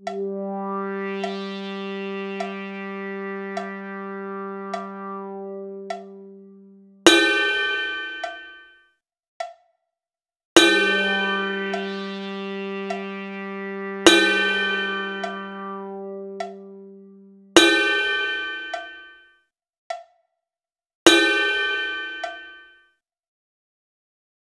Yeah.